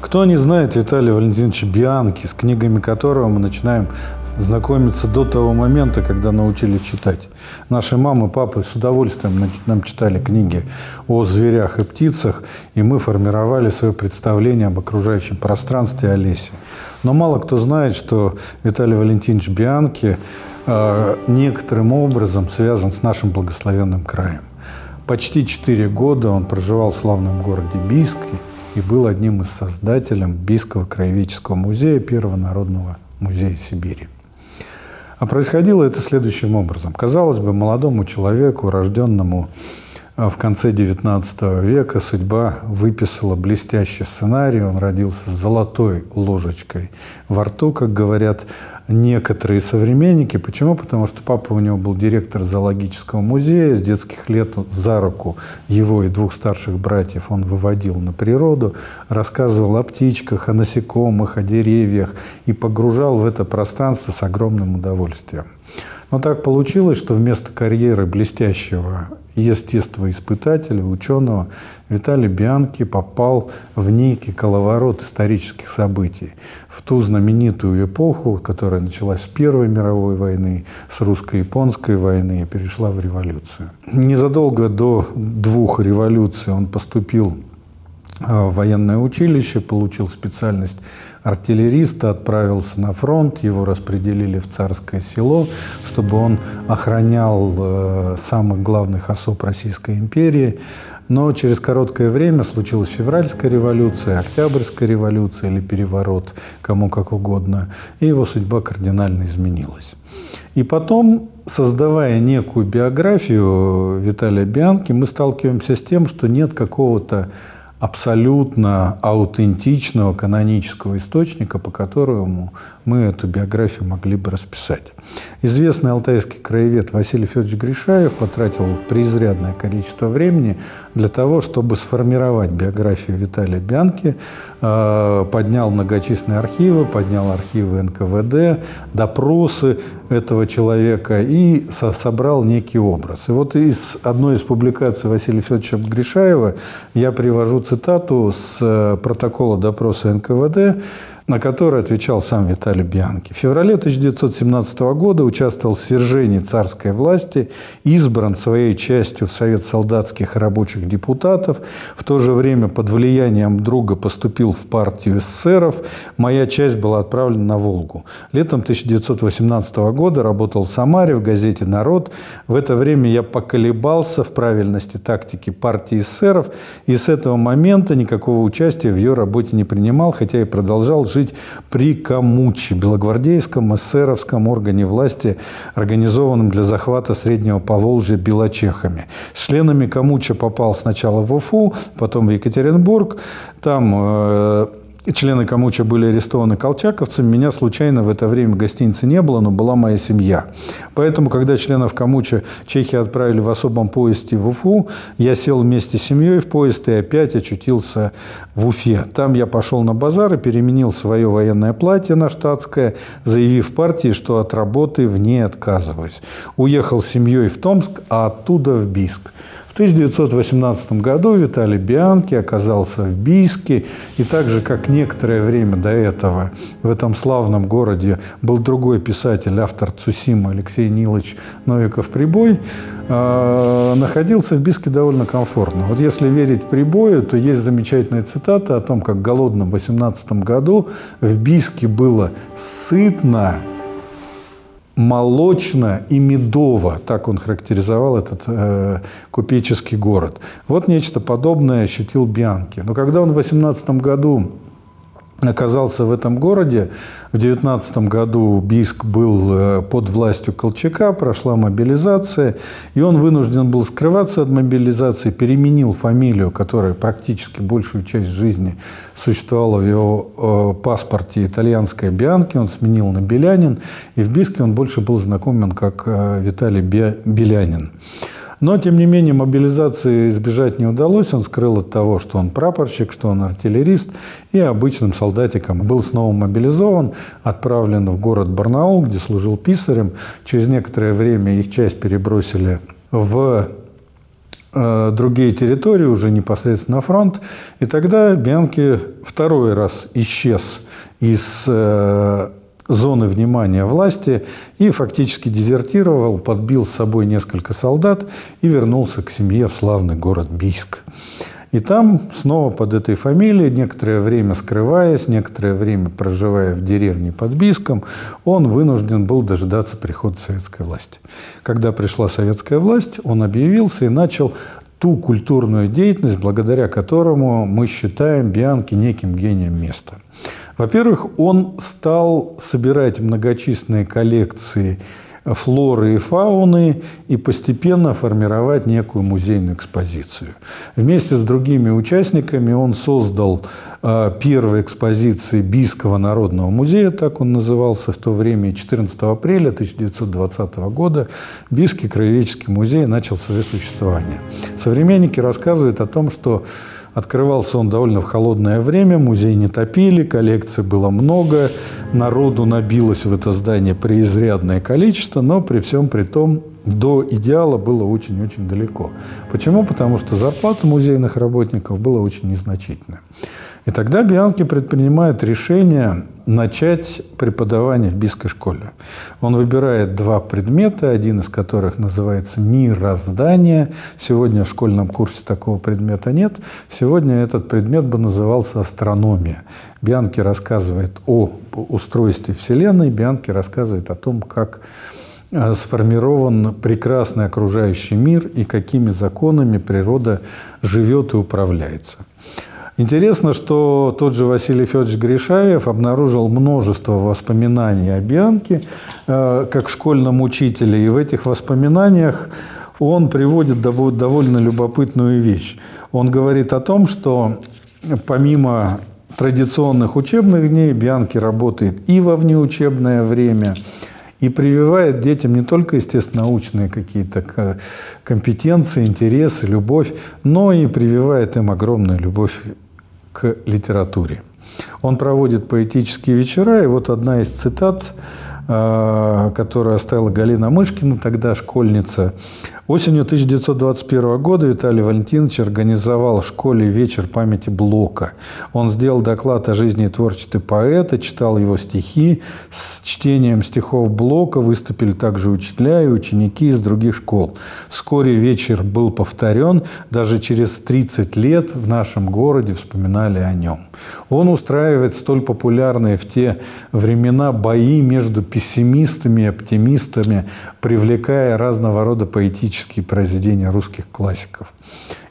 Кто не знает Виталия Валентиновича Бианки, с книгами которого мы начинаем знакомиться до того момента, когда научились читать. Наши мамы, папы с удовольствием нам читали книги о зверях и птицах, и мы формировали свое представление об окружающем пространстве о лесе. Но мало кто знает, что Виталий Валентинович Бианки э, некоторым образом связан с нашим благословенным краем. Почти четыре года он проживал в славном городе Бийске и был одним из создателей Бийского краеведческого музея, первого народного музея Сибири. А происходило это следующим образом. Казалось бы, молодому человеку, рожденному в конце XIX века судьба выписала блестящий сценарий. Он родился с золотой ложечкой во рту, как говорят некоторые современники. Почему? Потому что папа у него был директор зоологического музея. С детских лет за руку его и двух старших братьев он выводил на природу, рассказывал о птичках, о насекомых, о деревьях и погружал в это пространство с огромным удовольствием. Но так получилось, что вместо карьеры блестящего естествоиспытателя, ученого Виталий Бианки попал в некий коловорот исторических событий, в ту знаменитую эпоху, которая началась с Первой мировой войны, с русско-японской войны и перешла в революцию. Незадолго до двух революций он поступил в военное училище, получил специальность артиллериста, отправился на фронт, его распределили в Царское село, чтобы он охранял э, самых главных особ Российской империи. Но через короткое время случилась февральская революция, октябрьская революция или переворот, кому как угодно, и его судьба кардинально изменилась. И потом, создавая некую биографию Виталия Бианки, мы сталкиваемся с тем, что нет какого-то абсолютно аутентичного канонического источника, по которому мы эту биографию могли бы расписать. Известный алтайский краевед Василий Федорович Гришаев потратил преизрядное количество времени для того, чтобы сформировать биографию Виталия Бянки, э, поднял многочисленные архивы, поднял архивы НКВД, допросы этого человека и собрал некий образ. И вот из одной из публикаций Василия Федоровича Гришаева я привожу цитату с э, протокола допроса НКВД, на который отвечал сам Виталий Бианки. В феврале 1917 года участвовал в свержении царской власти, избран своей частью в Совет солдатских и рабочих депутатов, в то же время под влиянием друга поступил в партию эсеров, моя часть была отправлена на Волгу. Летом 1918 года работал в Самаре в газете «Народ». В это время я поколебался в правильности тактики партии эсеров и с этого момента никакого участия в ее работе не принимал, хотя и продолжал жить жить при Камуче, белогвардейском эсеровском органе власти, организованном для захвата Среднего Поволжья белочехами. С членами Камуча попал сначала в Уфу, потом в Екатеринбург. Там э, члены Камуча были арестованы колчаковцами. Меня случайно в это время в гостинице не было, но была моя семья. Поэтому, когда членов Камуча чехи отправили в особом поезде в Уфу, я сел вместе с семьей в поезд и опять очутился в Уфе. Там я пошел на базар и переменил свое военное платье на штатское, заявив партии, что от работы в ней отказываюсь. Уехал с семьей в Томск, а оттуда в Бийск. 1918 году Виталий Бианки оказался в Бийске, и так же, как некоторое время до этого в этом славном городе был другой писатель, автор Цусима Алексей Нилович Новиков-Прибой, э, находился в Бийске довольно комфортно. Вот если верить Прибою, то есть замечательная цитата о том, как в 18 году в Бийске было сытно, молочно и медово, так он характеризовал этот э, купеческий город. Вот нечто подобное ощутил Бианки. Но когда он в 18 году оказался в этом городе. В 19 году Бийск был э, под властью Колчака, прошла мобилизация, и он вынужден был скрываться от мобилизации, переменил фамилию, которая практически большую часть жизни существовала в его э, паспорте итальянская Бианки, он сменил на Белянин, и в Бийске он больше был знакомен как э, Виталий Белянин. Но, тем не менее, мобилизации избежать не удалось. Он скрыл от того, что он прапорщик, что он артиллерист. И обычным солдатиком был снова мобилизован, отправлен в город Барнаул, где служил писарем. Через некоторое время их часть перебросили в э, другие территории, уже непосредственно фронт. И тогда Бианки второй раз исчез из э, зоны внимания власти и фактически дезертировал, подбил с собой несколько солдат и вернулся к семье в славный город Бийск. И там снова под этой фамилией, некоторое время скрываясь, некоторое время проживая в деревне под Бийском, он вынужден был дожидаться прихода советской власти. Когда пришла советская власть, он объявился и начал ту культурную деятельность, благодаря которому мы считаем Бианки неким гением места. Во-первых, он стал собирать многочисленные коллекции флоры и фауны и постепенно формировать некую музейную экспозицию. Вместе с другими участниками он создал э, первые экспозиции Бийского народного музея, так он назывался в то время, 14 апреля 1920 года Бийский краеведческий музей начал свое существование. Современники рассказывают о том, что Открывался он довольно в холодное время, музей не топили, коллекций было много, народу набилось в это здание преизрядное количество, но при всем при том до идеала было очень-очень далеко. Почему? Потому что зарплата музейных работников была очень незначительная. И тогда Бианки предпринимает решение начать преподавание в Бийской школе. Он выбирает два предмета, один из которых называется «Мироздание». Сегодня в школьном курсе такого предмета нет. Сегодня этот предмет бы назывался «Астрономия». Бианки рассказывает о устройстве Вселенной, Бианки рассказывает о том, как э, сформирован прекрасный окружающий мир и какими законами природа живет и управляется. Интересно, что тот же Василий Федорович Гришаев обнаружил множество воспоминаний о Бианке э, как школьном учителе. И в этих воспоминаниях он приводит довольно любопытную вещь. Он говорит о том, что помимо традиционных учебных дней Бианки работает и во внеучебное время, и прививает детям не только, естественно, научные какие-то компетенции, интересы, любовь, но и прививает им огромную любовь к литературе. Он проводит поэтические вечера, и вот одна из цитат, э, которую оставила Галина Мышкина, тогда школьница, Осенью 1921 года Виталий Валентинович организовал в школе вечер памяти Блока. Он сделал доклад о жизни и поэта, читал его стихи. С чтением стихов Блока выступили также учителя и ученики из других школ. Вскоре вечер был повторен. Даже через 30 лет в нашем городе вспоминали о нем. Он устраивает столь популярные в те времена бои между пессимистами и оптимистами, привлекая разного рода поэтические классические произведения русских классиков.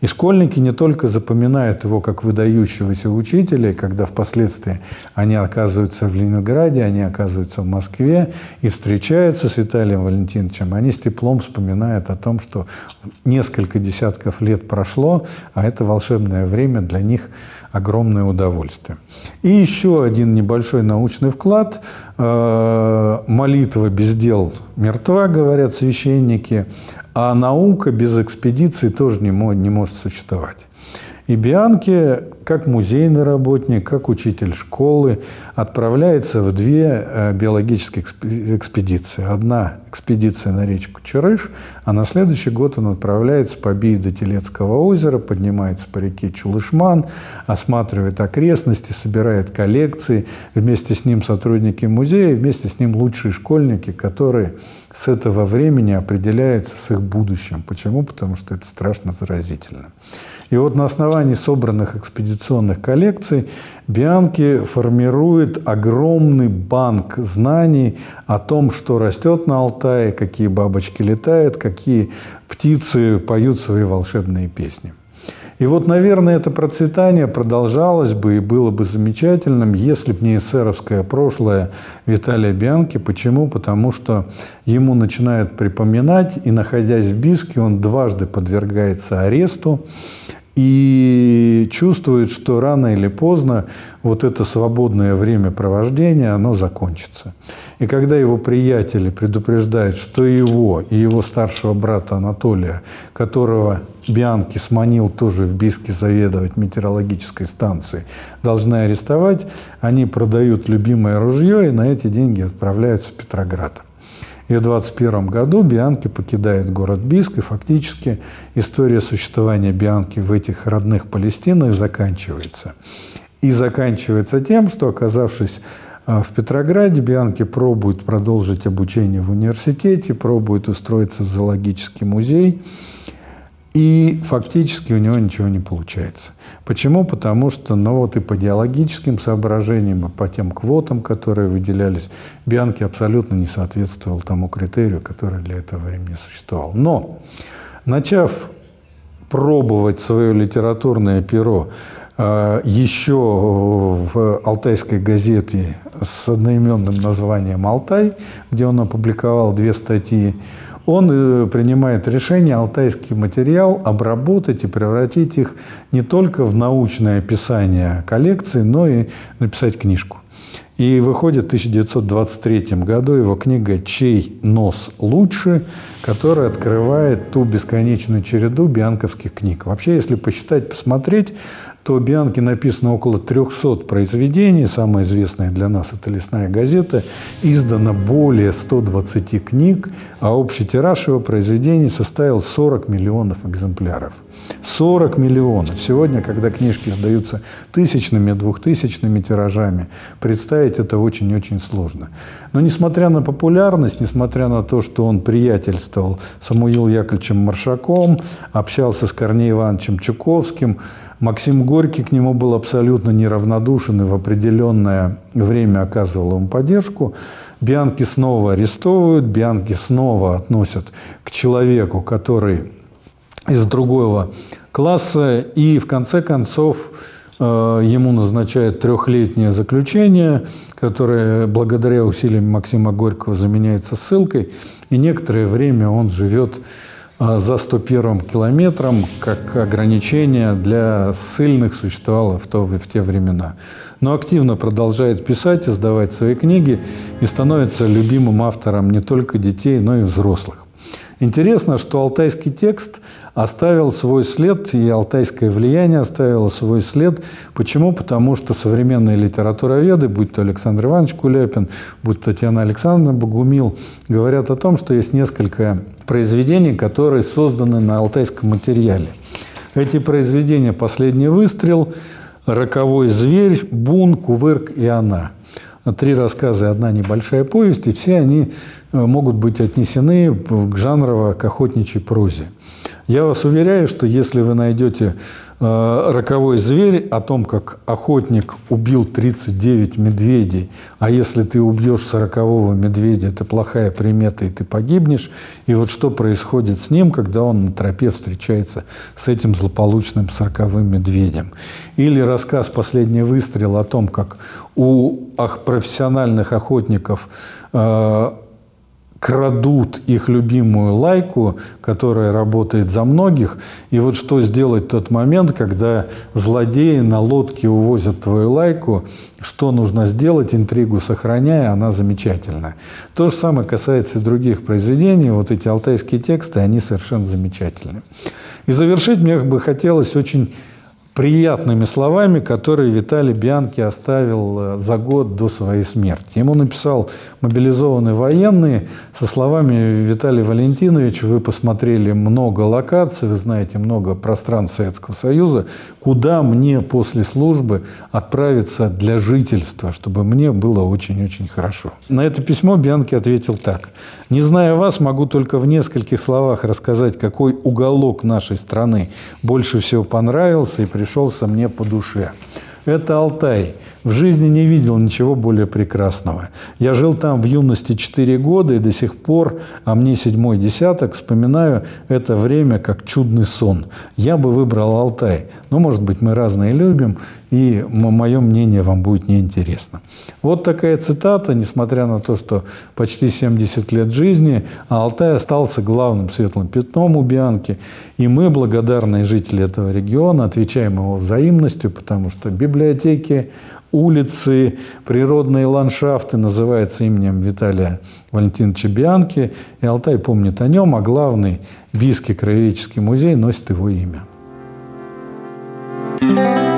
И школьники не только запоминают его как выдающегося учителя, когда впоследствии они оказываются в Ленинграде, они оказываются в Москве и встречаются с Виталием Валентиновичем, они с теплом вспоминают о том, что несколько десятков лет прошло, а это волшебное время для них огромное удовольствие. И еще один небольшой научный вклад. Э, молитва без дел мертва, говорят священники. А наука без экспедиции тоже не, может существовать. И Бианки, как музейный работник, как учитель школы, отправляется в две э, биологические экспедиции. Одна экспедиция на речку Чарыш, а на следующий год он отправляется по Бии до Телецкого озера, поднимается по реке Чулышман, осматривает окрестности, собирает коллекции. Вместе с ним сотрудники музея, вместе с ним лучшие школьники, которые с этого времени определяются с их будущим. Почему? Потому что это страшно заразительно. И вот на основании собранных экспедиционных коллекций Бианки формирует огромный банк знаний о том, что растет на Алтае, какие бабочки летают, какие птицы поют свои волшебные песни. И вот, наверное, это процветание продолжалось бы и было бы замечательным, если бы не эсеровское прошлое Виталия Бианки. Почему? Потому что ему начинают припоминать, и находясь в Биске, он дважды подвергается аресту и чувствует, что рано или поздно вот это свободное времяпровождение, оно закончится. И когда его приятели предупреждают, что его и его старшего брата Анатолия, которого Бианки сманил тоже в Биске заведовать метеорологической станцией, должны арестовать, они продают любимое ружье и на эти деньги отправляются в Петроград. И в 21 году Бианки покидает город Биск, и фактически история существования Бианки в этих родных Палестинах заканчивается. И заканчивается тем, что, оказавшись а, в Петрограде, Бианки пробует продолжить обучение в университете, пробует устроиться в зоологический музей – и фактически у него ничего не получается. Почему? Потому что, ну вот и по идеологическим соображениям, и по тем квотам, которые выделялись, Бианки абсолютно не соответствовал тому критерию, который для этого времени существовал. Но, начав пробовать свое литературное перо э, еще в алтайской газете с одноименным названием «Алтай», где он опубликовал две статьи, он э, принимает решение алтайский материал обработать и превратить их не только в научное описание коллекции, но и написать книжку. И выходит в 1923 году его книга «Чей нос лучше?», которая открывает ту бесконечную череду бианковских книг. Вообще, если посчитать, посмотреть, то Бианки написано около 300 произведений. Самое известное для нас – это «Лесная газета». Издано более 120 книг, а общий тираж его произведений составил 40 миллионов экземпляров. 40 миллионов. Сегодня, когда книжки издаются тысячными, двухтысячными тиражами, представить это очень-очень сложно. Но несмотря на популярность, несмотря на то, что он приятельствовал с Самуил Яковлевичем Маршаком, общался с Корнеем Ивановичем Чуковским, Максим Горький к нему был абсолютно неравнодушен и в определенное время оказывал ему поддержку. Бианки снова арестовывают, Бианки снова относят к человеку, который из другого класса, и в конце концов э, ему назначают трехлетнее заключение, которое благодаря усилиям Максима Горького заменяется ссылкой, и некоторое время он живет за 101 километром, как ограничение для ссыльных существовало в, то, в те времена. Но активно продолжает писать, издавать свои книги и становится любимым автором не только детей, но и взрослых. Интересно, что алтайский текст оставил свой след, и алтайское влияние оставило свой след. Почему? Потому что современные литературоведы, будь то Александр Иванович Куляпин, будь то Татьяна Александровна Богумил, говорят о том, что есть несколько произведений, которые созданы на алтайском материале. Эти произведения «Последний выстрел», «Роковой зверь», «Бун», «Кувырк» и «Она». Три рассказа и одна небольшая повесть, и все они э, могут быть отнесены к жанрово к охотничьей прозе. Я вас уверяю, что если вы найдете э, роковой зверь о том, как охотник убил 39 медведей, а если ты убьешь 40 медведя, это плохая примета, и ты погибнешь. И вот что происходит с ним, когда он на тропе встречается с этим злополучным 40 медведем. Или рассказ «Последний выстрел» о том, как у профессиональных охотников э, крадут их любимую лайку, которая работает за многих. И вот что сделать в тот момент, когда злодеи на лодке увозят твою лайку, что нужно сделать, интригу сохраняя, она замечательная. То же самое касается и других произведений. Вот эти алтайские тексты, они совершенно замечательны. И завершить мне бы хотелось очень приятными словами, которые Виталий Бианки оставил э, за год до своей смерти. Ему написал мобилизованный военный со словами «Виталий Валентинович, вы посмотрели много локаций, вы знаете много пространств Советского Союза, куда мне после службы отправиться для жительства, чтобы мне было очень-очень хорошо». На это письмо Бианки ответил так. «Не зная вас, могу только в нескольких словах рассказать, какой уголок нашей страны больше всего понравился и пришелся мне по душе. Это Алтай. В жизни не видел ничего более прекрасного. Я жил там в юности 4 года и до сих пор, а мне седьмой десяток, вспоминаю это время как чудный сон. Я бы выбрал Алтай. Но, может быть, мы разные любим, и мое мнение вам будет неинтересно. Вот такая цитата, несмотря на то, что почти 70 лет жизни, а Алтай остался главным светлым пятном у Бианки. И мы, благодарные жители этого региона, отвечаем его взаимностью, потому что библиотеки, улицы, природные ландшафты называются именем Виталия Валентиновича Бианки. И Алтай помнит о нем, а главный Бийский краеведческий музей носит его имя. thank you